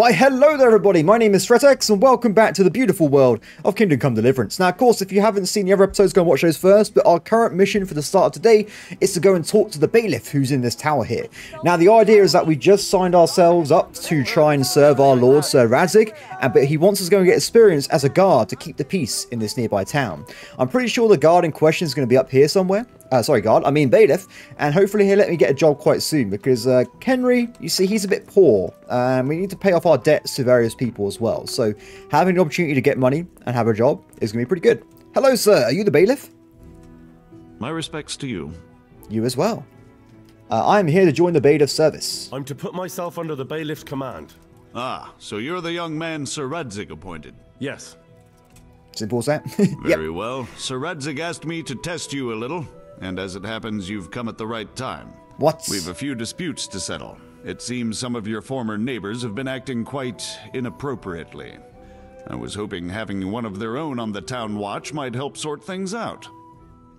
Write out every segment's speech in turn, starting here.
Why, hello there everybody, my name is ThreatX and welcome back to the beautiful world of Kingdom Come Deliverance. Now of course, if you haven't seen the other episodes, go and watch those first, but our current mission for the start of today is to go and talk to the bailiff who's in this tower here. Now the idea is that we just signed ourselves up to try and serve our lord Sir Radzig, and, but he wants us to go and get experience as a guard to keep the peace in this nearby town. I'm pretty sure the guard in question is going to be up here somewhere, uh, sorry, guard, I mean bailiff, and hopefully he'll let me get a job quite soon because uh, Henry, you see, he's a bit poor, and we need to pay off our debts to various people as well. So having the opportunity to get money and have a job is going to be pretty good. Hello, sir. Are you the bailiff? My respects to you. You as well. Uh, I am here to join the bailiff's service. I'm to put myself under the bailiff's command. Ah, so you're the young man Sir Radzig appointed. Yes. Simple as that. Very yep. well. Sir Radzig asked me to test you a little, and as it happens, you've come at the right time. What? We've a few disputes to settle. It seems some of your former neighbors have been acting quite inappropriately. I was hoping having one of their own on the town watch might help sort things out.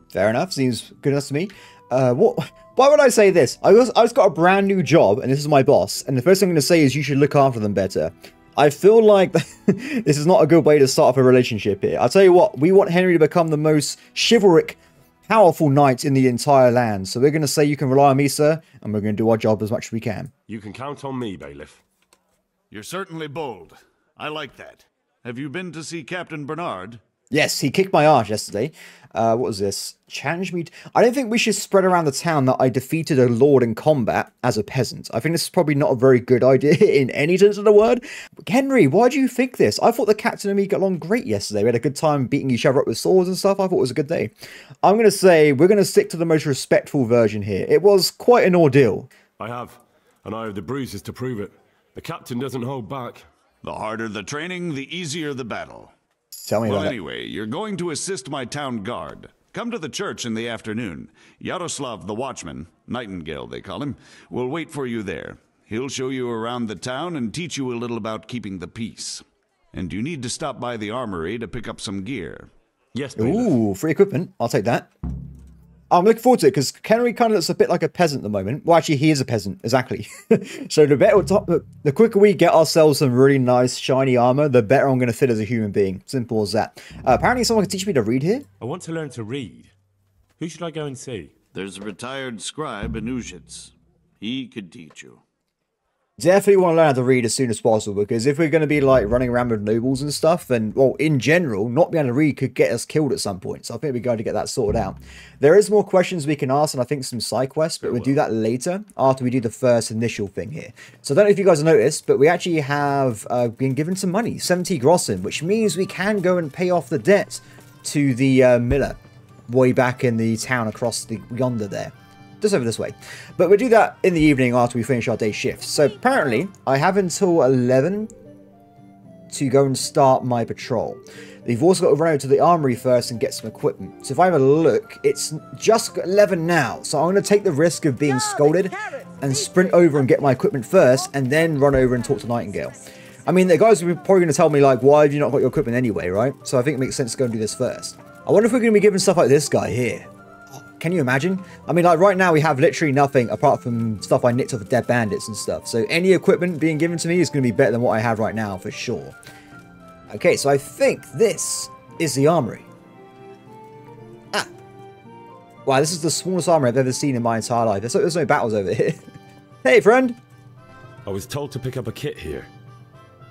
Fair enough. Seems good enough to me. Uh, what? Why would I say this? I was, I just got a brand new job, and this is my boss. And the first thing I'm going to say is you should look after them better. I feel like this is not a good way to start off a relationship here. I'll tell you what, we want Henry to become the most chivalric, powerful knight in the entire land. So we're going to say you can rely on me, sir, and we're going to do our job as much as we can. You can count on me, bailiff. You're certainly bold. I like that. Have you been to see Captain Bernard? Yes, he kicked my ass yesterday. Uh, what was this? Challenge me. I don't think we should spread around the town that I defeated a lord in combat as a peasant. I think this is probably not a very good idea in any sense of the word. Henry, why do you think this? I thought the captain and me got along great yesterday. We had a good time beating each other up with swords and stuff. I thought it was a good day. I'm going to say we're going to stick to the most respectful version here. It was quite an ordeal. I have, and I have the bruises to prove it. The captain doesn't hold back. The harder the training, the easier the battle. Tell me well, about anyway, you're going to assist my town guard. Come to the church in the afternoon. Yaroslav the watchman, Nightingale they call him, will wait for you there. He'll show you around the town and teach you a little about keeping the peace. And you need to stop by the armory to pick up some gear. Yes, it. bailiff. Ooh, free equipment. I'll take that. I'm looking forward to it because Henry kind of looks a bit like a peasant at the moment. Well, actually, he is a peasant, exactly. so the better, the quicker we get ourselves some really nice shiny armor, the better I'm going to fit as a human being. Simple as that. Uh, apparently, someone can teach me to read here. I want to learn to read. Who should I go and see? There's a retired scribe in Uzhitz. He could teach you. Definitely want to learn how to read as soon as possible because if we're going to be like running around with nobles and stuff, then, well, in general, not being able to read could get us killed at some point. So I think we're going to get that sorted out. There is more questions we can ask and I think some side quests, but we'll do that later after we do the first initial thing here. So I don't know if you guys have noticed, but we actually have uh, been given some money, 70 groschen, which means we can go and pay off the debt to the uh, miller way back in the town across the yonder there just over this way. But we'll do that in the evening after we finish our day shift. So apparently, I have until 11 to go and start my patrol. We've also got to run over to the armory first and get some equipment. So if I have a look, it's just 11 now. So I'm going to take the risk of being scolded and sprint over and get my equipment first and then run over and talk to Nightingale. I mean, the guys are probably going to tell me, like, why have you not got your equipment anyway, right? So I think it makes sense to go and do this first. I wonder if we're going to be given stuff like this guy here. Can you imagine? I mean, like right now we have literally nothing apart from stuff I nicked off of Dead Bandits and stuff. So any equipment being given to me is going to be better than what I have right now for sure. Okay, so I think this is the armory. Ah. Wow, this is the smallest armory I've ever seen in my entire life. There's, there's no battles over here. hey, friend. I was told to pick up a kit here.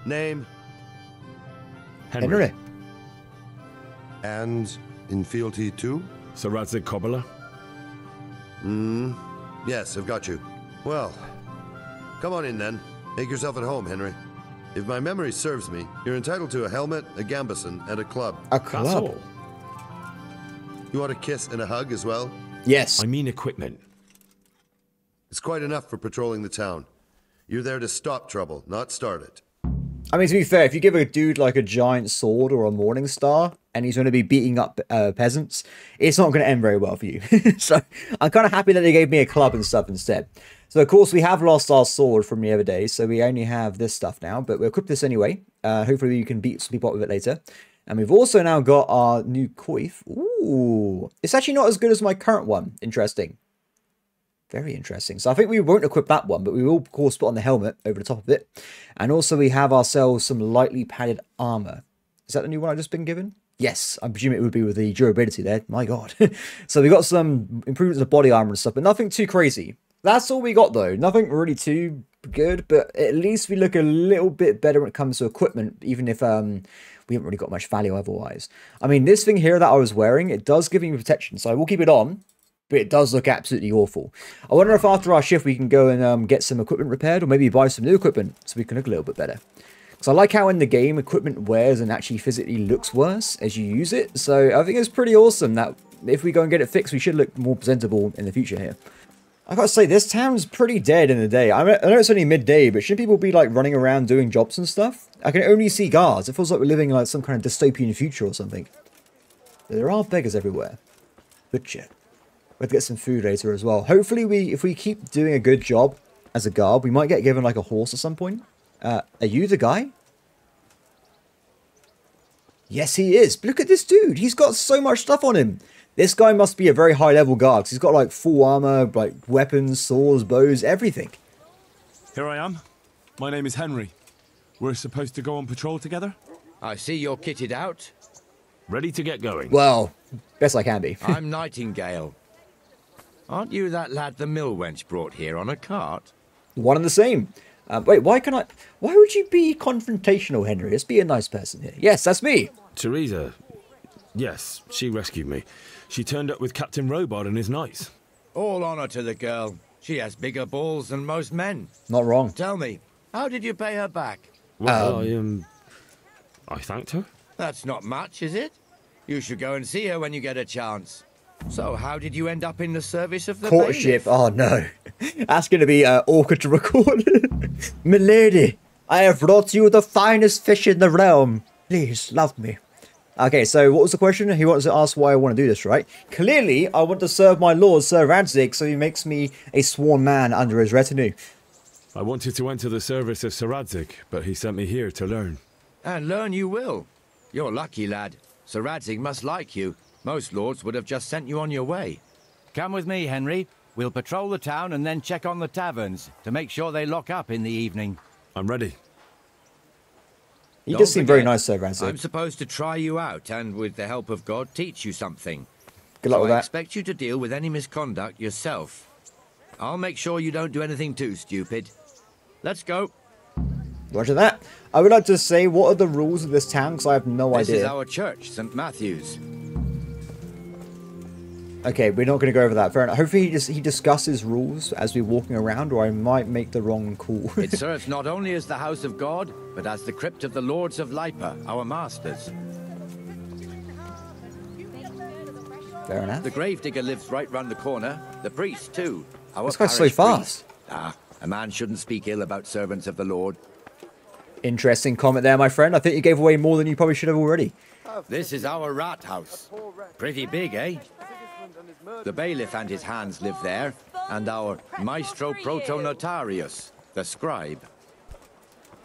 Name? Henry. Henry. And in fealty too? Sir Radzig Kobyla? Hmm. Yes, I've got you. Well, come on in then. Make yourself at home, Henry. If my memory serves me, you're entitled to a helmet, a gambeson, and a club. A club? That's all. You want a kiss and a hug as well? Yes. I mean equipment. It's quite enough for patrolling the town. You're there to stop trouble, not start it. I mean, to be fair, if you give a dude like a giant sword or a morning star, and he's going to be beating up uh, peasants, it's not going to end very well for you. so I'm kind of happy that they gave me a club and stuff instead. So of course we have lost our sword from the other day, so we only have this stuff now, but we'll equip this anyway. Uh, hopefully you can beat some people up with it later. And we've also now got our new coif. Ooh, it's actually not as good as my current one. Interesting. Very interesting. So I think we won't equip that one, but we will, of course, put on the helmet over the top of it. And also we have ourselves some lightly padded armor. Is that the new one I've just been given? Yes, I presume it would be with the durability there. My god. so we got some improvements to body armor and stuff, but nothing too crazy. That's all we got though. Nothing really too good, but at least we look a little bit better when it comes to equipment, even if um we haven't really got much value otherwise. I mean, this thing here that I was wearing, it does give me protection, so I will keep it on, but it does look absolutely awful. I wonder if after our shift we can go and um, get some equipment repaired, or maybe buy some new equipment so we can look a little bit better. So I like how in the game equipment wears and actually physically looks worse as you use it. So I think it's pretty awesome that if we go and get it fixed, we should look more presentable in the future here. I gotta say, this town's pretty dead in the day. I know it's only midday, but shouldn't people be like running around doing jobs and stuff? I can only see guards. It feels like we're living in like some kind of dystopian future or something. There are beggars everywhere. Butcher. We'll get some food later as well. Hopefully, we if we keep doing a good job as a guard, we might get given like a horse at some point. Uh, are you the guy? Yes, he is. Look at this dude. He's got so much stuff on him. This guy must be a very high level guard. He's got like full armor, like weapons, swords, bows, everything. Here I am. My name is Henry. We're supposed to go on patrol together? I see you're kitted out. Ready to get going. Well, best I can be. I'm Nightingale. Aren't you that lad the mill wench brought here on a cart? One and the same. Um, wait, why can I? Why would you be confrontational, Henry? Let's be a nice person here. Yes, that's me. Teresa. Yes, she rescued me. She turned up with Captain Robard and his knights. All honor to the girl. She has bigger balls than most men. Not wrong. Tell me, how did you pay her back? Well, I um, I thanked her. That's not much, is it? You should go and see her when you get a chance. So, how did you end up in the service of the Courtship. bailiff? Oh no, that's going to be uh, awkward to record. Milady, I have brought you the finest fish in the realm. Please love me. Okay, so what was the question? He wants to ask why I want to do this, right? Clearly, I want to serve my lord, Sir Radzig, so he makes me a sworn man under his retinue. I wanted to enter the service of Sir Radzig, but he sent me here to learn. And learn you will. You're lucky, lad. Sir Radzig must like you. Most lords would have just sent you on your way. Come with me, Henry. We'll patrol the town and then check on the taverns to make sure they lock up in the evening. I'm ready. You Don't does seem very forget, nice, Sir I'm supposed to try you out and, with the help of God, teach you something. Good luck so with I that. expect you to deal with any misconduct yourself. I'll make sure you don't do anything too stupid. Let's go. Roger that. I would like to say, what are the rules of this town? Because I have no idea. This is idea. our church, St. Matthew's. Okay, we're not going to go over that. Fair enough. Hopefully, he just he discusses rules as we're walking around, or I might make the wrong call. It serves not only as the house of God, but as the crypt of the lords of Lipa, our masters. Fair enough. The gravedigger lives right round the corner. The priest, too. Our This guy's so fast. priest. Ah, a man shouldn't speak ill about servants of the Lord. Interesting comment there, my friend. I think you gave away more than you probably should have already. This is our rat house. Pretty big, eh? The bailiff and his hands live there, and our maestro protonotarius, the scribe.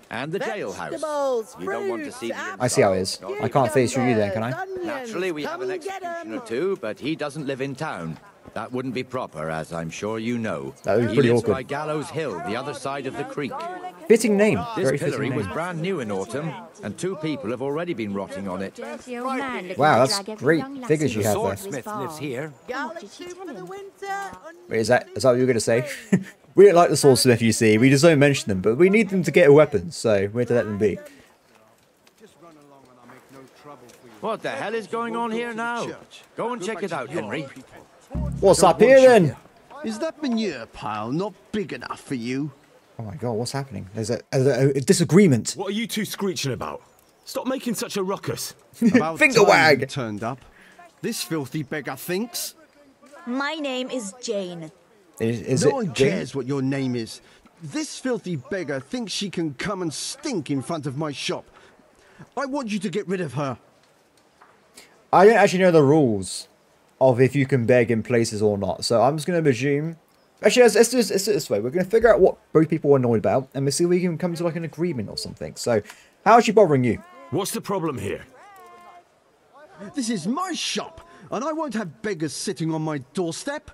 And the jailhouse. You don't want to see the I see how it is. I can't face through you then, can I? Naturally, we have an come and get 'em. executioner too, but he doesn't live in town. That wouldn't be proper, as I'm sure you know. That would be he pretty lives awkward. by Gallows Hill, the other side of the creek. Fitting name. This Very pillory fitting was brand new in autumn, and two people have already been rotting on it. Dirty old man looking Wow, that's great figures you have his there. Swordsmith bar. lives here. What did Galaxy she for tell the him? winter. Wait, is that is that what you were going to say? we don't like the swordsmith, you see. We just don't mention them, but we need them to get weapons, so we have to let them be. What the hell is going on here now? Go and check it out, Henry. What's up here then? Is that manure pile not big enough for you? Oh my god, what's happening? There's a, a, a disagreement. What are you two screeching about? Stop making such a ruckus. About Finger wag. turned up. This filthy beggar thinks. My name is Jane. Is, is no it one Jane? cares what your name is. This filthy beggar thinks she can come and stink in front of my shop. I want you to get rid of her. I don't actually know the rules of if you can beg in places or not, so I'm just going to presume. Actually, let's, let's, do this, let's do it this way. We're going to figure out what both people are annoyed about, and we'll see if we can come to like an agreement or something. So, how is she bothering you? What's the problem here? This is my shop, and I won't have beggars sitting on my doorstep.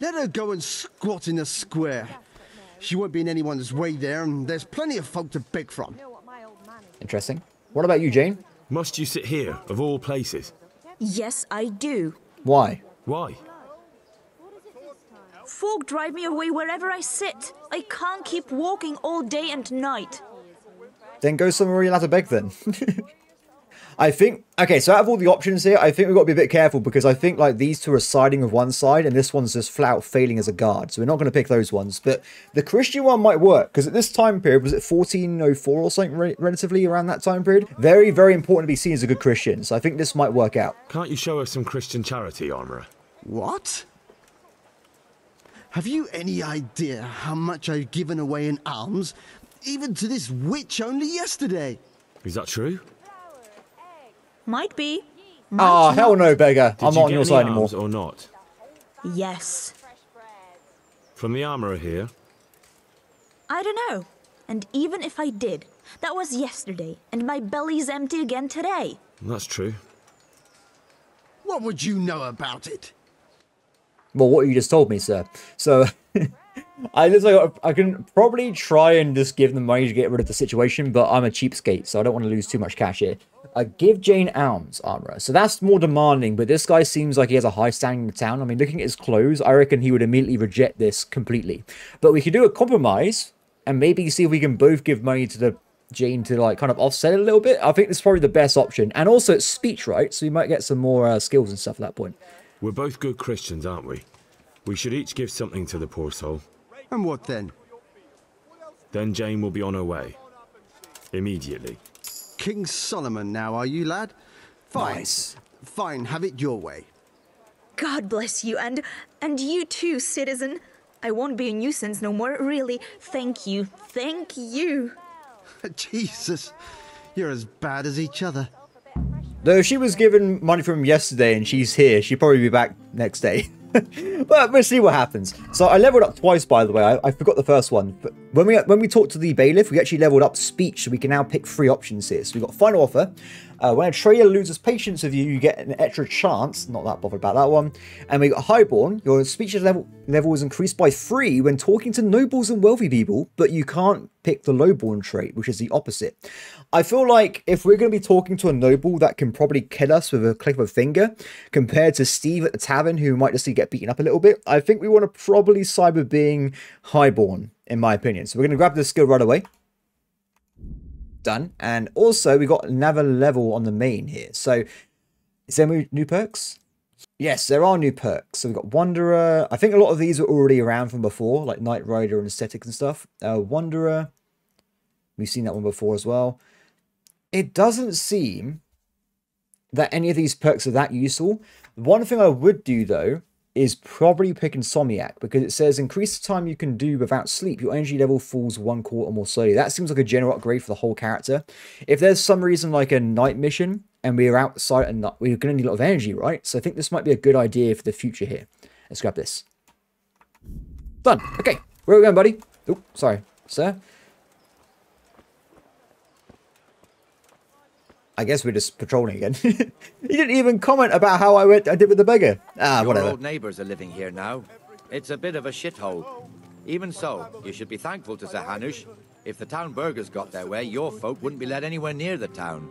Let her go and squat in the square. She won't be in anyone's way there, and there's plenty of folk to beg from. Interesting. What about you, Jane? Must you sit here, of all places? Yes, I do. Why? Why? Folk drive me away wherever I sit. I can't keep walking all day and night. Then go somewhere where you're allowed to beg then. I think okay, so out of all the options here, I think we've got to be a bit careful because I think like these two are siding with one side and this one's just flat failing as a guard. So we're not going to pick those ones. But the Christian one might work because at this time period, was it 1404 or something re- relatively around that time period? Very, very important to be seen as a good Christian. So I think this might work out. Can't you show us some Christian charity, Armourer? What? Have you any idea how much I've given away in alms, even to this witch only yesterday? Is that true? Might be. Might Ah, hell no, beggar. Did I'm not on your side anymore. arms or not? Yes. From the armourer here? I don't know. And even if I did, that was yesterday, and my belly's empty again today. That's true. What would you know about it? Well, what you just told me, sir. So, I just like I can probably try and just give them money to get rid of the situation, but I'm a cheapskate, so I don't want to lose too much cash here. I give Jane Alms armor, so that's more demanding. But this guy seems like he has a high standing in the town. I mean, looking at his clothes, I reckon he would immediately reject this completely. But we could do a compromise and maybe see if we can both give money to the Jane to like kind of offset it a little bit. I think this is probably the best option, and also it's speech, right? So we might get some more uh, skills and stuff at that point. We're both good Christians, aren't we? We should each give something to the poor soul. And what then? Then Jane will be on her way. Immediately. King Solomon now, are you, lad? Fine. Nice. Fine, have it your way. God bless you, and and you too, citizen. I won't be a nuisance no more, really. Thank you. Thank you. Jesus, you're as bad as each other. Though she was given money from yesterday and she's here, she'd probably be back next day. but we'll see what happens. So I leveled up twice, by the way. I, I forgot the first one. But when we when we talked to the bailiff, we actually leveled up speech, so we can now pick three options here. So we've got final offer. Uh, when a trader loses patience with you, you get an extra chance. Not that bothered about that one. And we got highborn. Your speech level level is increased by three when talking to nobles and wealthy people, but you can't pick the lowborn trait, which is the opposite. I feel like if we're going to be talking to a noble that can probably kill us with a click of a finger, compared to Steve at the tavern who might just get beaten up a little bit, I think we want to probably cyber being highborn, in my opinion. So we're going to grab this skill right away. Done. And also, we got another level on the main here. So, is there new perks? Yes, there are new perks. So we've got Wanderer. I think a lot of these were already around from before, like Knight Rider and Aesthetics and stuff. Uh, Wanderer. We've seen that one before as well. It doesn't seem that any of these perks are that useful. One thing I would do though is probably pick Insomniac because it says increase the time you can do without sleep. Your energy level falls one quarter more slowly. That seems like a general upgrade for the whole character. If there's some reason like a night mission and we're outside and we're going to need a lot of energy, right? So I think this might be a good idea for the future here. Let's grab this. Done. Okay. Where are we going, buddy? Oh, sorry, sir. I guess we're just patrolling again. he didn't even comment about how I went. I did with the beggar. Ah, Your whatever. old neighbours are living here now. It's a bit of a shithole. Even so, you should be thankful to Sir Hanush. If the town burghers got their way, your folk wouldn't be let anywhere near the town.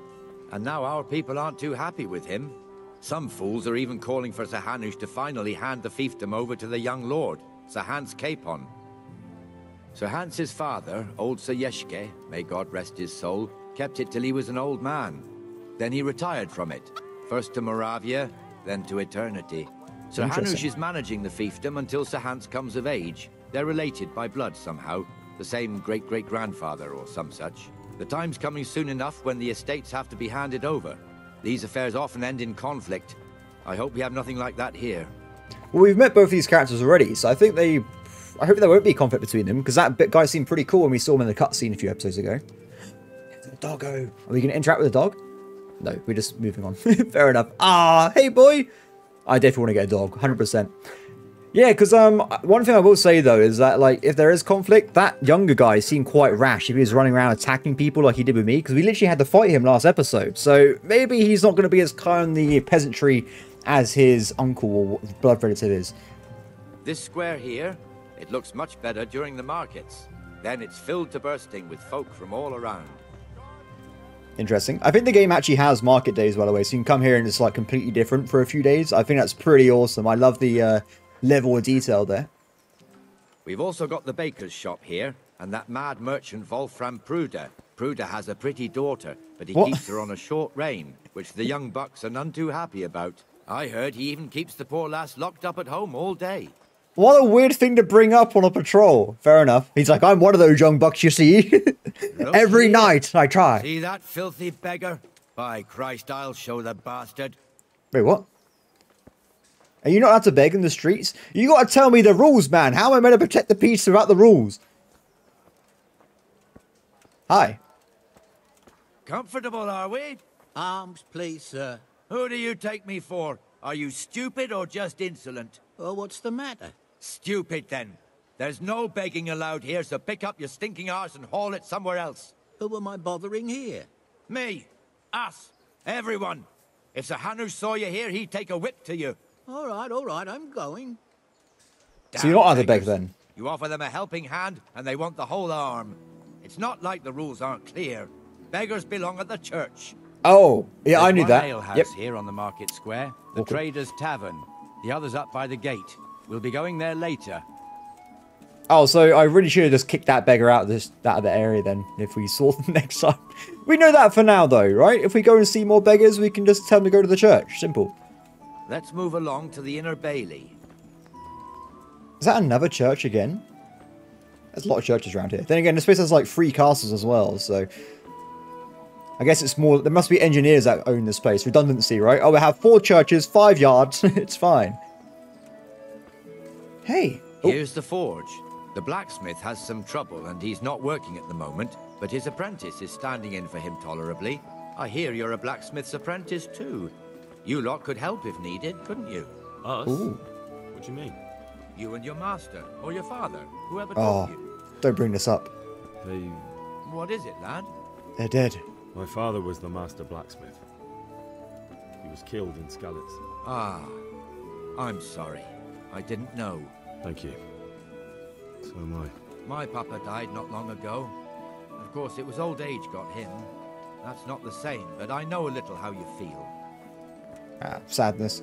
And now our people aren't too happy with him. Some fools are even calling for Sir Hanush to finally hand the fiefdom over to the young lord, Sir Hans Capon. Sir Hans's father, old Sir Yeshke, may God rest his soul, kept it till he was an old man. Then he retired from it, first to Moravia, then to eternity. Sir Hanush is managing the fiefdom until Sir Hans comes of age. They're related by blood somehow, the same great-great-grandfather or some such. The time's coming soon enough when the estates have to be handed over. These affairs often end in conflict. I hope we have nothing like that here. Well, we've met both these characters already, so I think they. I hope there won't be conflict between them because that guy seemed pretty cool when we saw him in the cutscene a few episodes ago. Doggo. Are we going to interact with the dog? No, we're just moving on. Fair enough. Ah, hey boy. I definitely want to get a dog, 100%. Yeah, because um, one thing I will say though is that like if there is conflict, that younger guy seemed quite rash if he was running around attacking people like he did with me because we literally had to fight him last episode. So maybe he's not going to be as kind the peasantry as his uncle or blood relative is. This square here, it looks much better during the markets. Then it's filled to bursting with folk from all around. Interesting. I think the game actually has market days, by the way, so you can come here and it's like completely different for a few days. I think that's pretty awesome. I love the uh, level of detail there. We've also got the baker's shop here, and that mad merchant Wolfram Pruder. Pruder has a pretty daughter, but he What? keeps her on a short rein, which the young bucks are none too happy about. I heard he even keeps the poor lass locked up at home all day. What a weird thing to bring up on a patrol. Fair enough. He's like, I'm one of those young bucks you see. Every here. night I try. See that filthy beggar? By Christ, I'll show the bastard. Wait, what? Are you not allowed to beg in the streets? You gotta tell me the rules, man. How am I meant to protect the peace without the rules? Hi. Comfortable, are we? Arms, please, sir. Who do you take me for? Are you stupid or just insolent? Oh, what's the matter? Stupid, then. There's no begging allowed here, so pick up your stinking arse and haul it somewhere else. Who am I bothering here? Me. Us. Everyone. If Sir Hanush saw you here, he'd take a whip to you. All right, all right, I'm going. So you're not allowed to beg beggars. then? You offer them a helping hand, and they want the whole arm. It's not like the rules aren't clear. Beggars belong at the church. Oh, yeah, I knew one that. alehouse Yep. here on the market square, the Okay. Traders Tavern. The other's up by the gate. We'll be going there later. Oh, so I really should have just kicked that beggar out of this out of the area then, if we saw them next time. We know that for now, though, right? If we go and see more beggars, we can just tell them to go to the church. Simple. Let's move along to the inner bailey. Is that another church again? There's a lot of churches around here. Then again, this place has like three castles as well, so... I guess it's more... There must be engineers that own this place. Redundancy, right? Oh, we have four churches, five yards. it's fine. Hey. Oh, Here's the forge. The blacksmith has some trouble and he's not working at the moment, but his apprentice is standing in for him tolerably. I hear you're a blacksmith's apprentice too. You lot could help if needed, couldn't you? Us? Ooh. What do you mean? You and your master, or your father, whoever Oh, taught you. don't bring this up. They... What is it, lad? They're dead. My father was the master blacksmith. He was killed in Skalitz. Ah, I'm sorry. I didn't know. Thank you. So am I. My papa died not long ago. Of course, it was old age got him. That's not the same, but I know a little how you feel. Ah, sadness.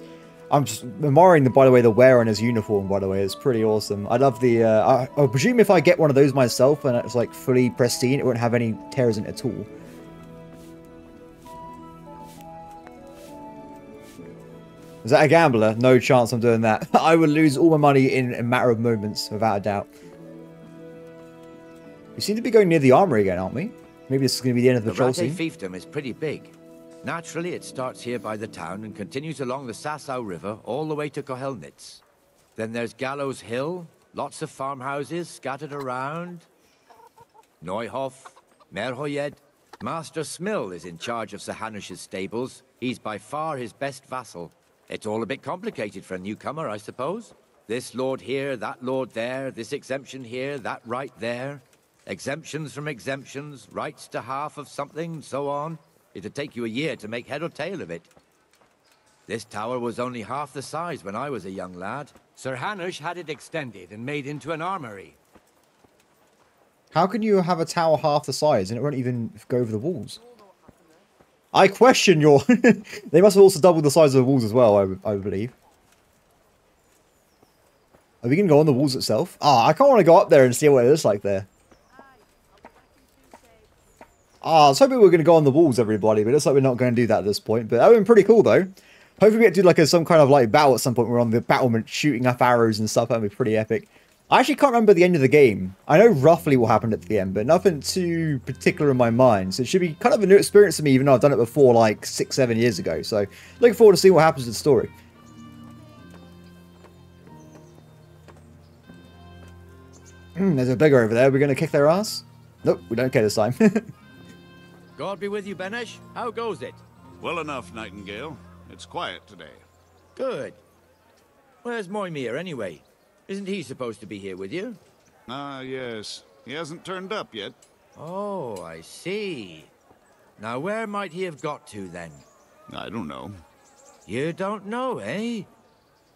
I'm just admiring the, by the way, the wear on his uniform. By the way, it's pretty awesome. I love the. Uh, I, I presume if I get one of those myself and it's like fully pristine, it won't have any tears in it at all. Is that a gambler? No chance I'm doing that. I would lose all my money in a matter of moments, without a doubt. We seem to be going near the armory again, aren't we? Maybe this is going to be the end of the The patrol scene. fiefdom is pretty big. Naturally, it starts here by the town and continues along the Sasau River all the way to Kohelnitz. Then there's Gallows Hill, lots of farmhouses scattered around. Neuhof, Merhojed. Master Smill is in charge of Sir Hanush's stables. He's by far his best vassal. It's all a bit complicated for a newcomer, I suppose. This lord here, that lord there, this exemption here, that right there. Exemptions from exemptions, rights to half of something, so on. It'd take you a year to make head or tail of it. This tower was only half the size when I was a young lad. Sir Hanush had it extended and made into an armory. How can you have a tower half the size and it won't even go over the walls? I question your... they must have also doubled the size of the walls as well, I, I believe. Are we going to go on the walls itself? Ah, I can't want to go up there and see what it looks like there. Ah, I was hoping we were going to go on the walls, everybody, but it looks like we're not going to do that at this point. But that would been pretty cool, though. Hopefully we get to do like a, some kind of like battle at some point. We're on the battlement shooting up arrows and stuff. That'd be pretty epic. I actually can't remember the end of the game. I know roughly what happened at the end, but nothing too particular in my mind. So it should be kind of a new experience for me, even though I've done it before like six, seven years ago. So looking forward to seeing what happens to the story. Hmm, there's a beggar over there. We're going to kick their ass? Nope, we don't care this time. God be with you, Benesh. How goes it? Well enough, Nightingale. It's quiet today. Good. Where's Moimir, anyway? Isn't he supposed to be here with you? Ah, yes. He hasn't turned up yet. Oh, I see. Now, where might he have got to, then? I don't know. You don't know, eh?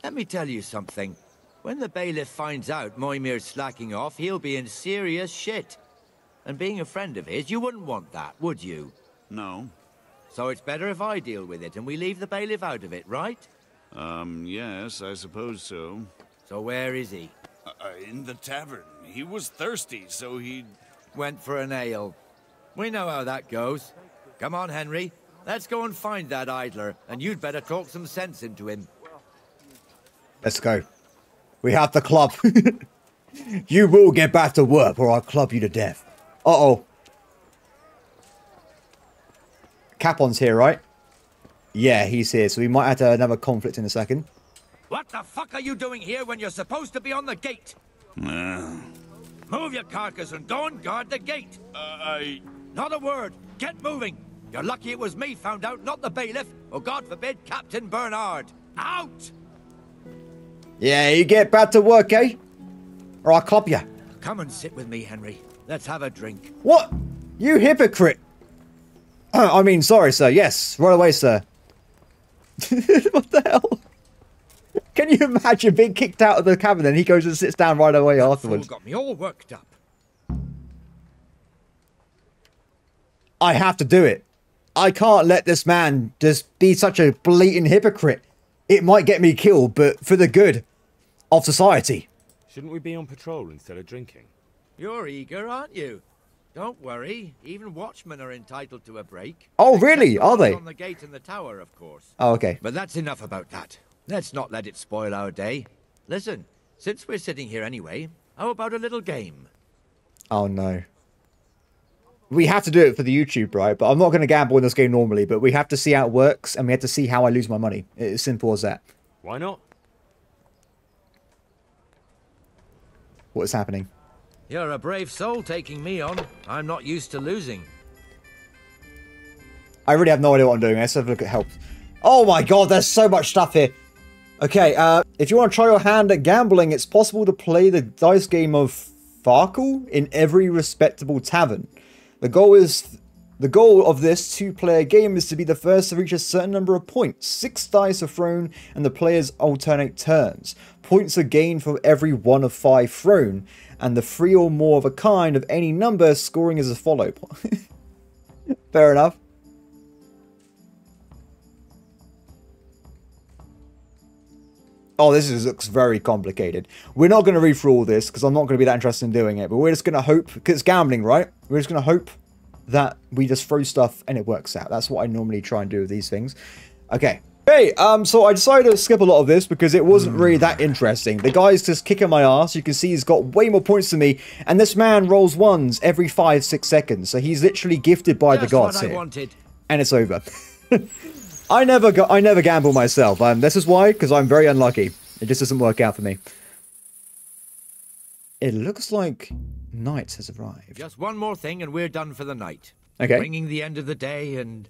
Let me tell you something. When the bailiff finds out Moimir's slacking off, he'll be in serious shit. And being a friend of his, you wouldn't want that, would you? No. So it's better if I deal with it and we leave the bailiff out of it, right? Um, yes, I suppose so. So where is he? Uh, in the tavern. He was thirsty, so he... Went for an ale. We know how that goes. Come on, Henry. Let's go and find that idler, and you'd better talk some sense into him. Let's go. We have the club. you will get back to work or I'll club you to death. Uh-oh. Capon's here, right? Yeah, he's here, so we might have to have another conflict in a second. What the fuck are you doing here when you're supposed to be on the gate? Move your carcass and go and guard the gate. uh, I... Not a word. Get moving. You're lucky it was me found out, not the bailiff, or God forbid, Captain Bernard. Out! Yeah, you get back to work, eh? Or I'll club you. Come and sit with me, Henry. Let's have a drink. What? You hypocrite! I mean, sorry, sir. Yes, right away, sir. what the hell? Can you imagine being kicked out of the cabin and he goes and sits down right away Fool afterwards? got me all worked up. I have to do it. I can't let this man just be such a blatant hypocrite. It might get me killed, but for the good of society. Shouldn't we be on patrol instead of drinking? You're eager, aren't you? Don't worry. Even watchmen are entitled to a break. Oh, really? Except Are they? On the gate and the tower, of course. Oh, okay. But that's enough about that. Let's not let it spoil our day. Listen, since we're sitting here anyway, how about a little game? Oh no. We have to do it for the YouTube, right? But I'm not going to gamble in this game normally, but we have to see how it works and we have to see how I lose my money. It's as simple as that. Why not? What is happening? You're a brave soul taking me on. I'm not used to losing. I really have no idea what I'm doing. Let's have a look at help. Oh my god, there's so much stuff here. Okay, uh, if you want to try your hand at gambling, it's possible to play the dice game of Farkle in every respectable tavern. The goal is the goal of this two-player game is to be the first to reach a certain number of points. Six dice are thrown, and the players alternate turns. Points are gained for every one of five thrown, and the three or more of a kind of any number scoring is as follow. Fair enough. Oh, this is, looks very complicated. We're not going to read through all this because I'm not going to be that interested in doing it. But we're just going to hope, because it's gambling, right? We're just going to hope that we just throw stuff and it works out. That's what I normally try and do with these things. Okay. Hey, um, so I decided to skip a lot of this because it wasn't really that interesting. The guy's just kicking my ass. You can see he's got way more points than me. And this man rolls ones every five, six seconds. So he's literally gifted by Just the gods here. wanted. And it's over. I never go I never gamble myself. Um, this is why, because I'm very unlucky. It just doesn't work out for me. It looks like night has arrived. Just one more thing and we're done for the night. Okay. Bringing the end of the day and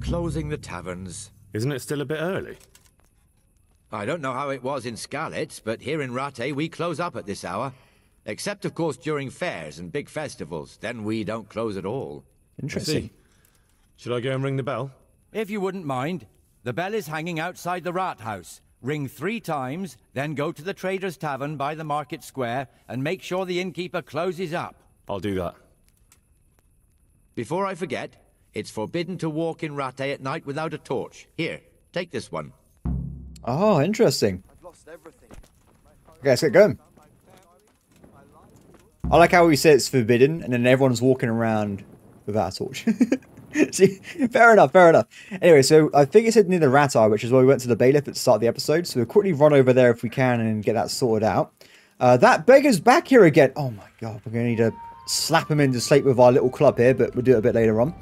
closing the taverns. Isn't it still a bit early? I don't know how it was in Skalitz, but here in Rattay we close up at this hour. Except, of course, during fairs and big festivals. Then we don't close at all. Interesting. Should I go and ring the bell? If you wouldn't mind, the bell is hanging outside the rat house. Ring three times, then go to the Trader's Tavern by the market square and make sure the innkeeper closes up. I'll do that. Before I forget, it's forbidden to walk in Rattay at night without a torch. Here, take this one. Oh, interesting. Okay, let's get going. I like how he said it's forbidden, and then everyone's walking around without a torch. See, fair enough, fair enough. Anyway, so I think it's near the rat eye, which is where we went to the bailiff at the start of the episode. So we'll quickly run over there if we can and get that sorted out. Uh, that beggar's back here again. Oh my god, we're going to need to slap him into sleep with our little club here, but we'll do it a bit later on.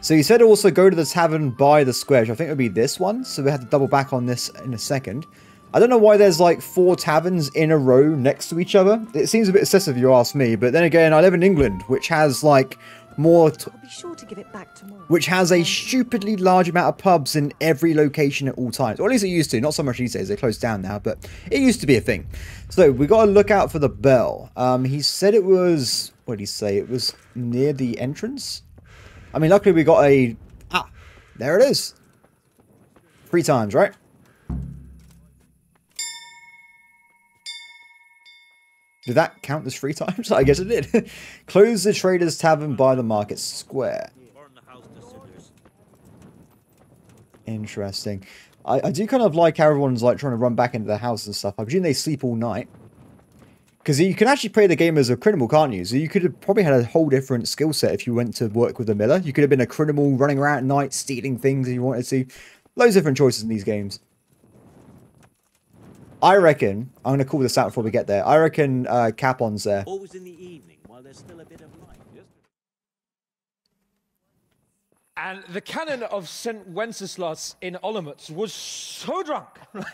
So you said also go to the tavern by the square, which I think it would be this one. So we have to double back on this in a second. I don't know why there's like four taverns in a row next to each other. It seems a bit excessive, you ask me. But then again, I live in England, which has like more, sure to give it back tomorrow. which has a stupidly large amount of pubs in every location at all times. Or at least it used to. Not so much these days. They're closed down now, but it used to be a thing. So we got to look out for the bell. Um, he said it was. What did he say? It was near the entrance. I mean, luckily we got a. Ah, there it is. Three times, right? Did that count as three times? I guess it did. Close the Traders Tavern by the Market Square. Interesting. I, I do kind of like how everyone's like trying to run back into the house and stuff. I presume they sleep all night. Because you can actually play the game as a criminal, can't you? So you could have probably had a whole different skill set if you went to work with a miller. You could have been a criminal running around at night, stealing things if you wanted to. Loads of different choices in these games. I reckon, I'm going to call this out before we get there. I reckon uh, Capon's there. Always in the evening while there's still a bit of light. And the canon of St. Wenceslas in Olomouc was so drunk,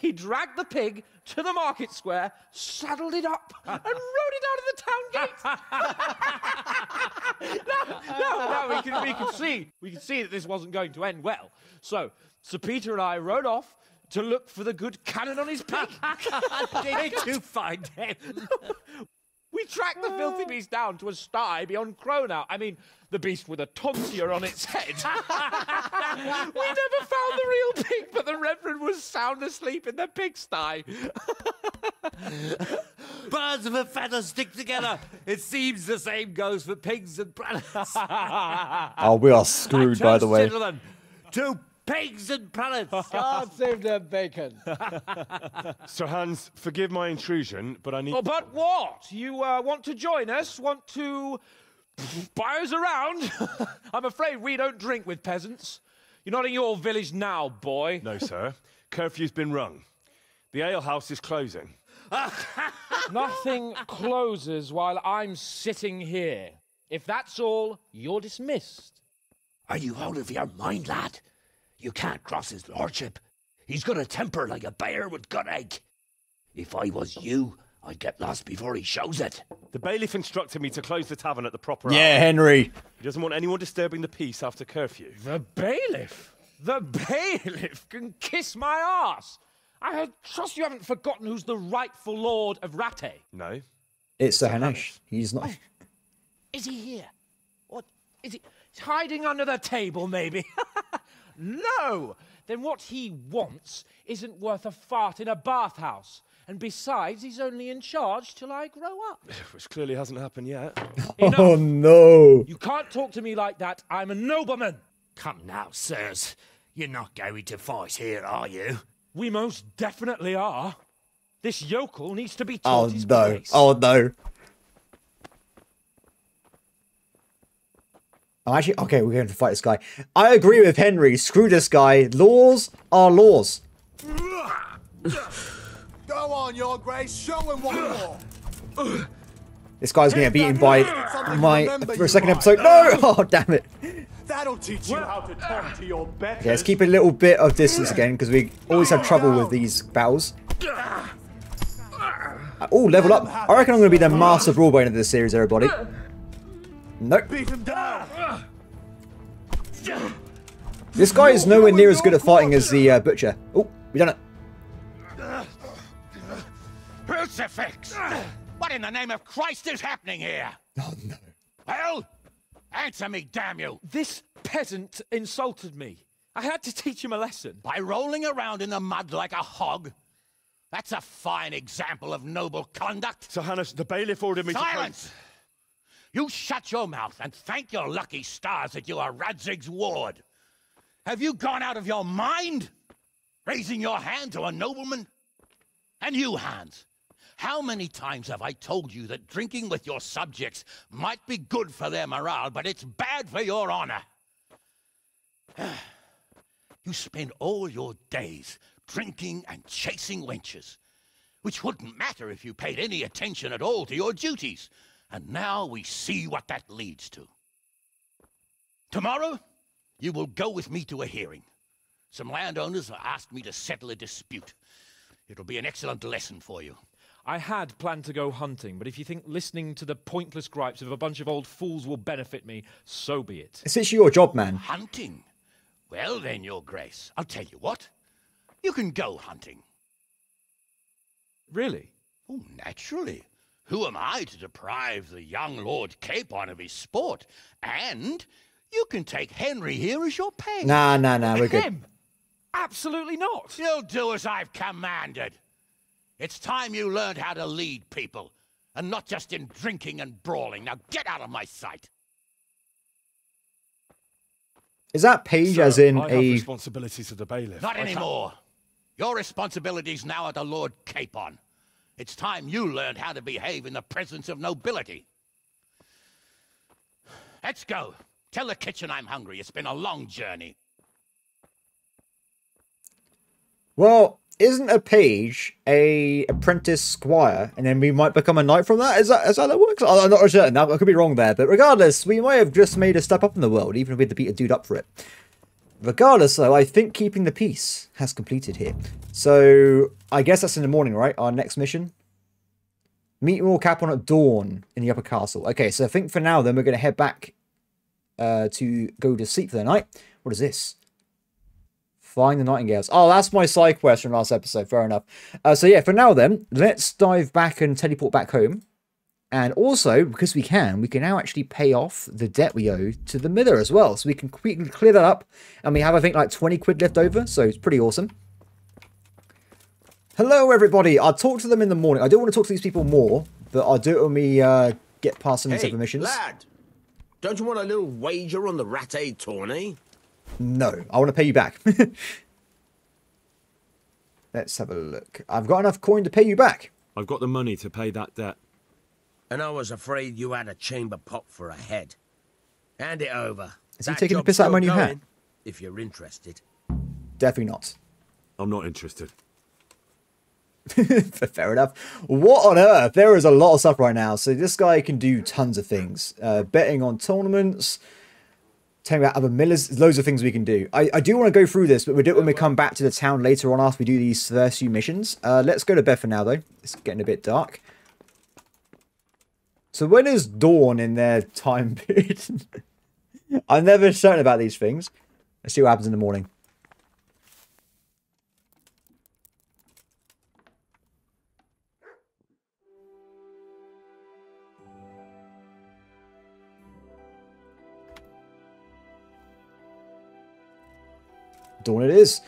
he dragged the pig to the market square, saddled it up, and rode it out of the town gate. no, no, no, we can, we can see, we can see that this wasn't going to end well. So, Sir Peter and I rode off to look for the good canon on his pig. Did you find him? We tracked the filthy oh. beast down to a sty beyond Cronau. I mean, the beast with a tonsure on its head. we never found the real pig, but the Reverend was sound asleep in the pigsty. Birds of a feather stick together. It seems the same goes for pigs and prelates. Oh, we are screwed, by the way. Gentlemen, to pigs and prelates. God save the bacon. Sir Hans, forgive my intrusion, but I need. Oh, but what? You uh, want to join us? Want to buy us around? I'm afraid we don't drink with peasants. You're not in your village now, boy. No, sir. Curfew's been rung. The alehouse is closing. Nothing closes while I'm sitting here. If that's all, you're dismissed. Are you out of your mind, lad? You can't cross his lordship. He's got a temper like a bear with gut ache. If I was you, I'd get lost before he shows it. The bailiff instructed me to close the tavern at the proper Yeah, hour. Henry. He doesn't want anyone disturbing the peace after curfew. The bailiff? The bailiff can kiss my ass. I trust you haven't forgotten who's the rightful lord of Rattay. No. It's Sir Hanush. He's not. Oh, is he here? What is he he's hiding under the table, maybe? no. Then what he wants isn't worth a fart in a bathhouse. And besides, he's only in charge till I grow up. Which clearly hasn't happened yet. Oh, no. You can't talk to me like that. I'm a nobleman. Come now, sirs. You're not going to fight here, are you? We most definitely are. This yokel needs to be Oh, taught his no. place. Oh, no. I'm actually, okay, we're going to fight this guy. I agree with Henry. Screw this guy. Laws are laws. Go on, Your Grace, show him what for. This guy's going to get beaten by my for a second episode. No! Oh, damn it. That'll teach you how to talk to your betters. Yeah, let's keep a little bit of distance again because we always have trouble with these battles. Oh, level up. I reckon I'm going to be the master of brawlbone of this series, everybody. Nope. Beat him down. This guy is nowhere near as good at fighting as the uh, butcher. Oh, we done it. Crucifix! What in the name of Christ is happening here? Oh, no. Well, answer me, damn you! This peasant insulted me. I had to teach him a lesson. By rolling around in the mud like a hog? That's a fine example of noble conduct. Sir Hanush, the bailiff ordered me Silence! You shut your mouth and thank your lucky stars that you are Radzig's ward. Have you gone out of your mind? Raising your hand to a nobleman? And you, Hans, how many times have I told you that drinking with your subjects might be good for their morale, but it's bad for your honor? you spend all your days drinking and chasing wenches, which wouldn't matter if you paid any attention at all to your duties. And now we see what that leads to. Tomorrow, you will go with me to a hearing. Some landowners have asked me to settle a dispute. It'll be an excellent lesson for you. I had planned to go hunting, but if you think listening to the pointless gripes of a bunch of old fools will benefit me, so be it. It's actually your job, man. Hunting? Well, then, Your Grace, I'll tell you what. You can go hunting. Really? Oh, naturally. Who am I to deprive the young Lord Capon of his sport? And you can take Henry here as your pet. Nah, nah, nah, we're good. Him? Absolutely not. You'll do as I've commanded. It's time you learned how to lead people, and not just in drinking and brawling. Now get out of my sight. Is that page Sir, as in I have a responsibilities to the bailiff. Not I can't- anymore. Your responsibilities now are to Lord Capon. It's time you learned how to behave in the presence of nobility. Let's go. Tell the kitchen I'm hungry. It's been a long journey. Well, isn't a page a apprentice squire, and then we might become a knight from that? Is that is that how works? I'm not certain. I could be wrong there, but regardless, we might have just made a step up in the world, even if we had to beat a dude up for it. Regardless, though, I think keeping the peace has completed here. So I guess that's in the morning, right? Our next mission. Meet Lord Capon at dawn in the upper castle. Okay, so I think for now, then we're going to head back uh, to go to sleep for the night. What is this? Flying the Nightingales. Oh, that's my side quest from last episode. Fair enough. Uh, so yeah, for now then, let's dive back and teleport back home. And also, because we can, we can now actually pay off the debt we owe to the miller as well. So we can quickly clear that up. And we have, I think, like 20 quid left over. So it's pretty awesome. Hello, everybody. I'll talk to them in the morning. I do want to talk to these people more, but I'll do it when we uh, get past some of these Hey, other missions. lad, don't you want a little wager on the Rattay tourney? No, I want to pay you back. Let's have a look. I've got enough coin to pay you back. I've got the money to pay that debt. And I was afraid you had a chamber pot for a head. Hand it over. Is he taking the piss out of my still new hat? If you're interested. Definitely not. I'm not interested. Fair enough. What on earth? There is a lot of stuff right now. So this guy can do tons of things. Uh, betting on tournaments. Telling about other millers. There's loads of things we can do. I, I do want to go through this, but we'll do it when we come back to the town later on after we do these first few missions. Uh, let's go to bed for now, though. It's getting a bit dark. So when is dawn in their time period? I'm never certain about these things. Let's see what happens in the morning. Dawn it is.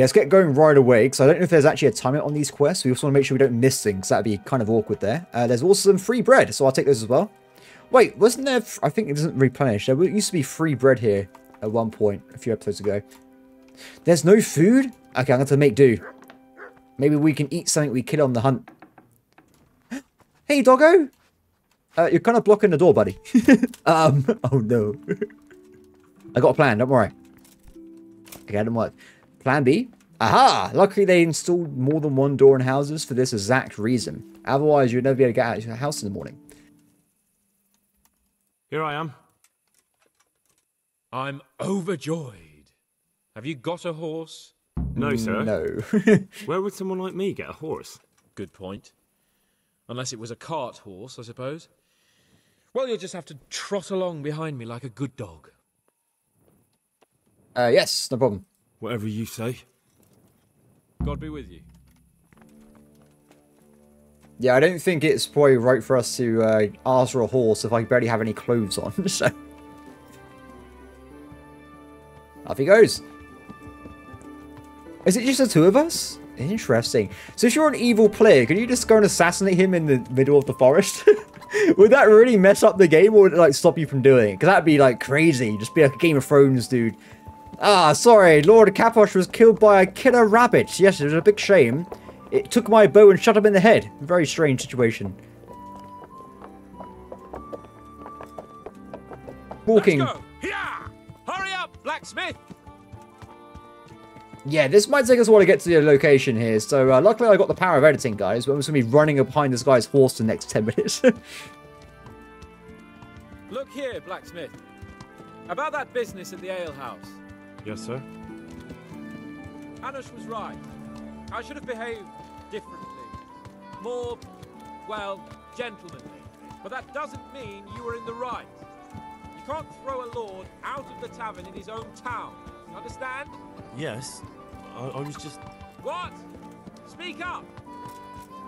Okay, let's get going right away, because I don't know if there's actually a time limit on these quests. We also want to make sure we don't miss things. That'd be kind of awkward there. Uh, there's also some free bread, so I'll take those as well. Wait, wasn't there... I think it doesn't replenish. There used to be free bread here at one point, a few episodes ago. There's no food? Okay, I'm going to make do. Maybe we can eat something we kill on the hunt. hey, doggo! Uh, you're kind of blocking the door, buddy. um, oh no. I got a plan, don't worry. Okay, don't work. Plan B. Aha! Luckily they installed more than one door in houses for this exact reason. Otherwise, you'd never be able to get out of your house in the morning. Here I am. I'm overjoyed. Have you got a horse? No, sir. No. Where would someone like me get a horse? Good point. Unless it was a cart horse, I suppose. Well, you'll just have to trot along behind me like a good dog. Uh, yes, no problem. Whatever you say. God be with you. Yeah, I don't think it's probably right for us to uh, ask for a horse if I barely have any clothes on, so... Off he goes. Is it just the two of us? Interesting. So if you're an evil player, can you just go and assassinate him in the middle of the forest? would that really mess up the game or would it like stop you from doing it? Because that'd be like crazy. Just be like a Game of Thrones dude. Ah, sorry, Lord Kaposh was killed by a killer rabbit. Yes, it was a big shame. It took my bow and shot him in the head. Very strange situation. Walking. Yeah! Hurry up, blacksmith! Yeah, this might take us a while to get to the location here. So uh, luckily I got the power of editing, guys. But I'm just going to be running behind this guy's horse the next 10 minutes. Look here, blacksmith. About that business at the alehouse. Yes, sir. Hanush was right. I should have behaved differently. More, well, gentlemanly. But that doesn't mean you were in the right. You can't throw a lord out of the tavern in his own town. Understand? Yes. I, I was just. What? Speak up!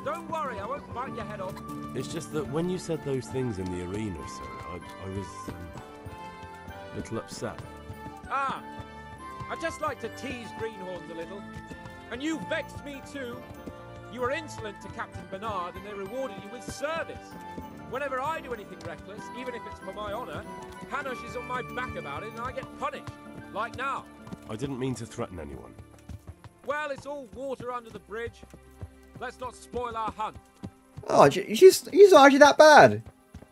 Don't worry, I won't bite your head off. It's just that when you said those things in the arena, sir, I, I was um, a little upset. Ah, I just like to tease greenhorns a little. And you vexed me too. You were insolent to Captain Bernard, and they rewarded you with service. Whenever I do anything reckless, even if it's for my honour, Hanush is on my back about it, and I get punished. Like now. I didn't mean to threaten anyone. Well, it's all water under the bridge. Let's not spoil our hunt. Oh, he's he's not actually that bad.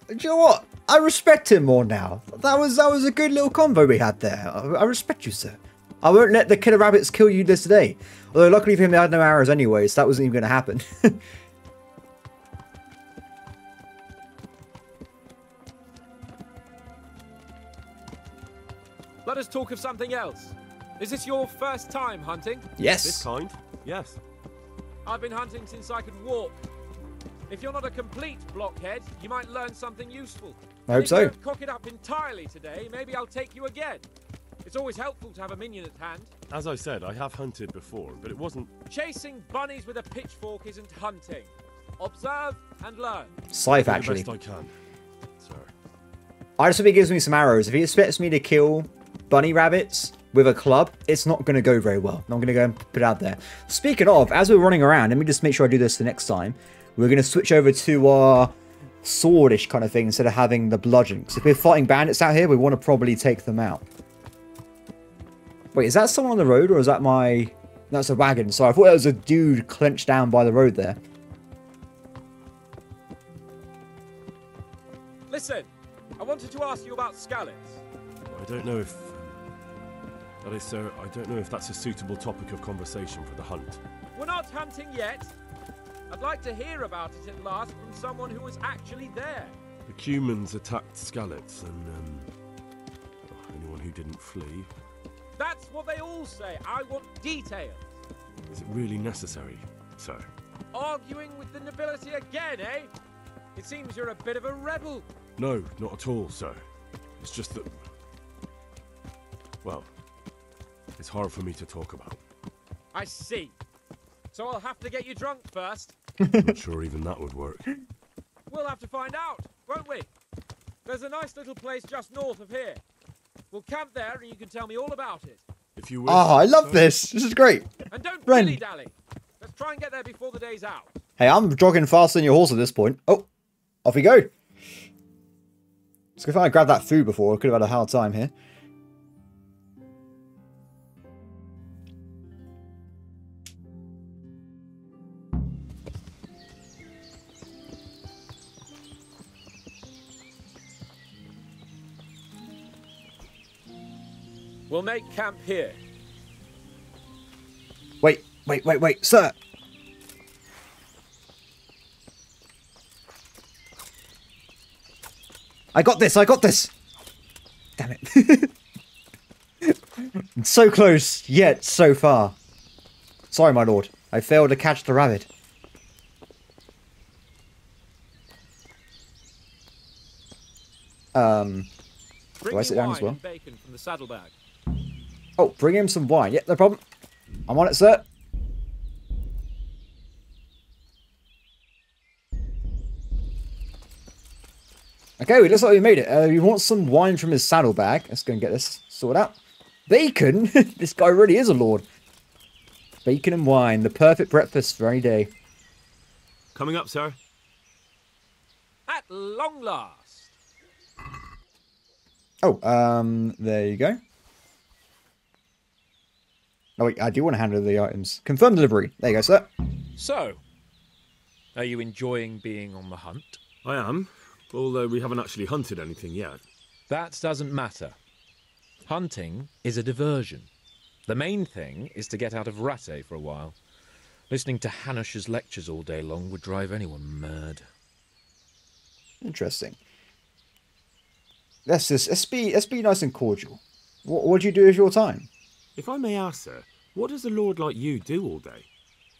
Do you know what? I respect him more now. That was that was a good little convo we had there. I, I respect you, sir. I won't let the killer rabbits kill you this day. Although luckily for him, they had no arrows anyway, so that wasn't even going to happen. Let us talk of something else. Is this your first time hunting? Yes. This kind? Yes. I've been hunting since I could walk. If you're not a complete blockhead, you might learn something useful. I hope if so. You cock it up entirely today, maybe I'll take you again. It's always helpful to have a minion at hand. As I said, I have hunted before, but it wasn't. Chasing bunnies with a pitchfork isn't hunting. Observe and learn. Scythe, Do the actually. best I can, sir. I just hope he gives me some arrows. If he expects me to kill bunny rabbits with a club, it's not going to go very well. I'm going to go and put it out there. Speaking of, as we're running around, let me just make sure I do this the next time. We're going to switch over to our swordish kind of thing instead of having the bludgeon. 'Cause if we're fighting bandits out here, we want to probably take them out. Wait, is that someone on the road or is that my... That's a wagon. Sorry, I thought that was a dude clenched down by the road there. Listen, I wanted to ask you about Skalitz. I don't know if. That is, sir, I don't know if that's a suitable topic of conversation for the hunt. We're not hunting yet. I'd like to hear about it at last from someone who was actually there. The Cumans attacked Skalitz, and um, anyone who didn't flee. That's what they all say. I want details. Is it really necessary, sir? Arguing with the nobility again, eh? It seems you're a bit of a rebel. No, not at all, sir. It's just that. Well, it's hard for me to talk about. I see. So I'll have to get you drunk first. Not sure even that would work. We'll have to find out, won't we? There's a nice little place just north of here. We'll camp there and you can tell me all about it. If you Oh, I love this. This is great. And don't Ren. dilly dally. Let's try and get there before the day's out. Hey, I'm jogging faster than your horse at this point. Oh, off we go. Let's go find grab that food before. I could have had a hard time here. We'll make camp here. Wait, wait, wait, wait, sir. I got this, I got this. Damn it. so close, yet so far. Sorry, my lord. I failed to catch the rabbit. Um, do I sit down as well? bacon from the saddlebag. Oh, bring him some wine. Yep, no problem. I'm on it, sir. Okay, it looks like we made it. Uh, we want some wine from his saddlebag. Let's go and get this sorted out. Bacon? this guy really is a lord. Bacon and wine, the perfect breakfast for any day. Coming up, sir. At long last. Oh, um, there you go. Oh, wait, I do want to handle the items. Confirm delivery. There you go, sir. So, are you enjoying being on the hunt? I am, although we haven't actually hunted anything yet. That doesn't matter. Hunting is a diversion. The main thing is to get out of Rattay for a while. Listening to Hanush's lectures all day long would drive anyone mad. Interesting. Let's just let's be let's be nice and cordial. What what do you do with your time? If I may ask, sir, what does a lord like you do all day?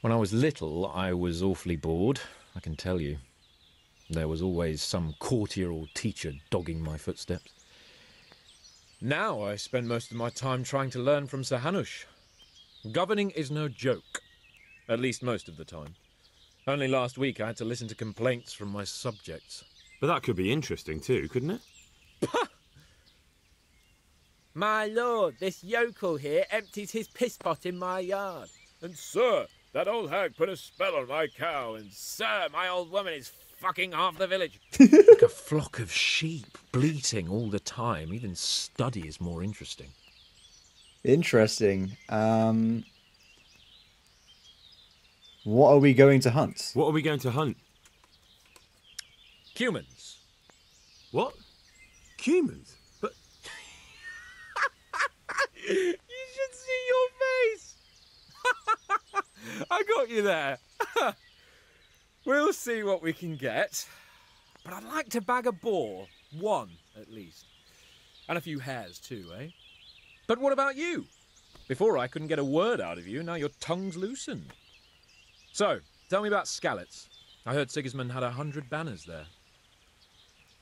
When I was little, I was awfully bored, I can tell you. There was always some courtier or teacher dogging my footsteps. Now I spend most of my time trying to learn from Sir Hanush. Governing is no joke, at least most of the time. Only last week I had to listen to complaints from my subjects. But that could be interesting too, couldn't it? My lord, this yokel here empties his piss pot in my yard. And, sir, That old hag put a spell on my cow, and sir, my old woman is fucking half the village. like a flock of sheep bleating all the time. Even study is more interesting. Interesting. Um, what are we going to hunt? What are we going to hunt? Cumans. What? Cumans? But you should see your face. I got you there. we'll see what we can get. But I'd like to bag a boar. One, at least. And a few hares, too, eh? But what about you? Before I couldn't get a word out of you, now your tongue's loosened. So, tell me about Skalitz. I heard Sigismund had a hundred banners there.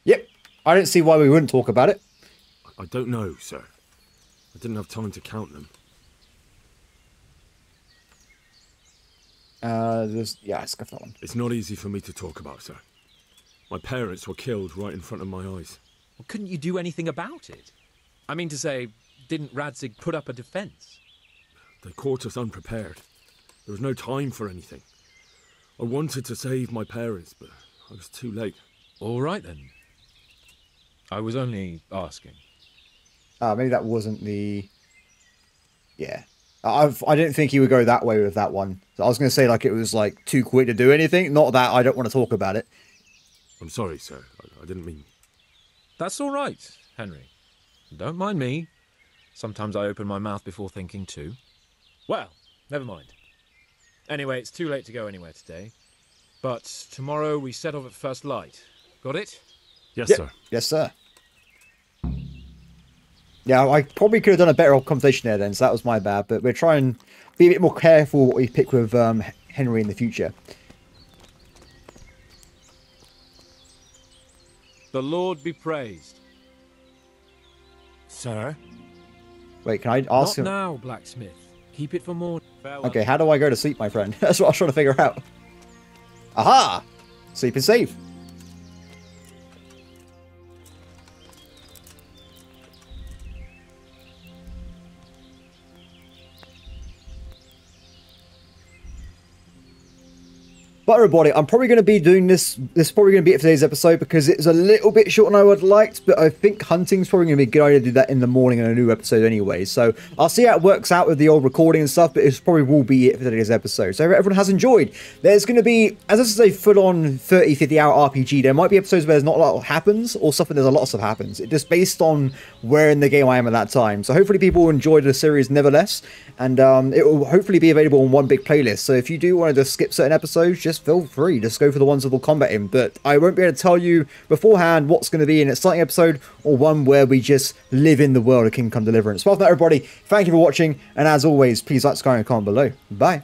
Yep. I don't see why we wouldn't talk about it. I don't know, sir. I didn't have time to count them. Uh, there's, yeah, it's got that one. It's not easy for me to talk about, sir. My parents were killed right in front of my eyes. Well, couldn't you do anything about it? I mean to say, didn't Radzig put up a defense? They caught us unprepared. There was no time for anything. I wanted to save my parents, but I was too late. All right then. I was only asking. Uh, maybe that wasn't the. Yeah, I've I didn't think he would go that way with that one. So I was going to say like it was like too quick to do anything. Not that I don't want to talk about it. I'm sorry, sir. I, I didn't mean. That's all right, Henry. Don't mind me. Sometimes I open my mouth before thinking too. Well, never mind. Anyway, it's too late to go anywhere today. But tomorrow we set off at first light. Got it? Yes, Yep. sir. Yes, sir. Yeah, I probably could have done a better conversation there then, so that was my bad. But we're trying to be a bit more careful what we pick with um, Henry in the future. The Lord be praised. Sir? Wait, can I ask Not him? now, blacksmith. Keep it for morning. Okay, how do I go to sleep, my friend? That's what I was trying to figure out. Aha! Sleep is save. But everybody, I'm probably going to be doing this. This is probably going to be it for today's episode because it's a little bit shorter than I would liked. But I think hunting's probably going to be a good idea to do that in the morning in a new episode anyway. So I'll see how it works out with the old recording and stuff. But it probably will be it for today's episode. So everyone has enjoyed. There's going to be, as this is a full-on 30, 50 hour RPG, there might be episodes where there's not a lot happens, or where there's a lot of stuff happens. It just based on where in the game I am at that time. So hopefully people will enjoy the series nevertheless, and um, it will hopefully be available on one big playlist. So if you do want to just skip certain episodes, just feel free. Just go for the ones that will combat him. But I won't be able to tell you beforehand what's going to be in a starting episode or one where we just live in the world of Kingdom Come Deliverance. Well, that, everybody, thank you for watching, and as always, please like, subscribe, and comment below. Bye.